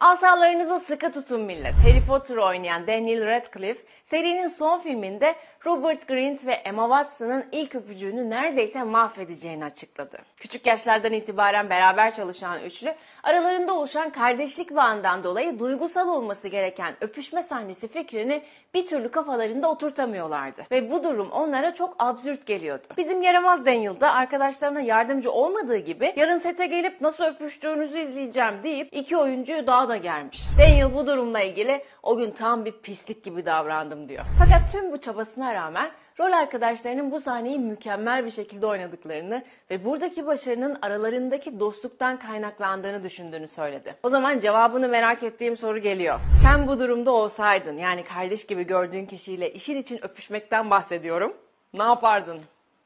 Asalarınızı sıkı tutun millet. Harry Potter oynayan Daniel Radcliffe serinin son filminde Robert Grint ve Emma Watson'ın ilk öpücüğünü neredeyse mahvedeceğini açıkladı. Küçük yaşlardan itibaren beraber çalışan üçlü aralarında oluşan kardeşlik bağından dolayı duygusal olması gereken öpüşme sahnesi fikrini bir türlü kafalarında oturtamıyorlardı. Ve bu durum onlara çok absürt geliyordu. Bizim yaramaz Daniel da arkadaşlarına yardımcı olmadığı gibi yarın sete gelip nasıl öpüştüğünüzü izleyeceğim deyip iki oyuncuyu daha da germiş. Daniel bu durumla ilgili o gün tam bir pislik gibi davrandım diyor. Fakat tüm bu çabasına rağmen rol arkadaşlarının bu sahneyi mükemmel bir şekilde oynadıklarını ve buradaki başarının aralarındaki dostluktan kaynaklandığını düşündüğünü söyledi. O zaman cevabını merak ettiğim soru geliyor. Sen bu durumda olsaydın yani kardeş gibi gördüğün kişiyle işin için öpüşmekten bahsediyorum. Ne yapardın?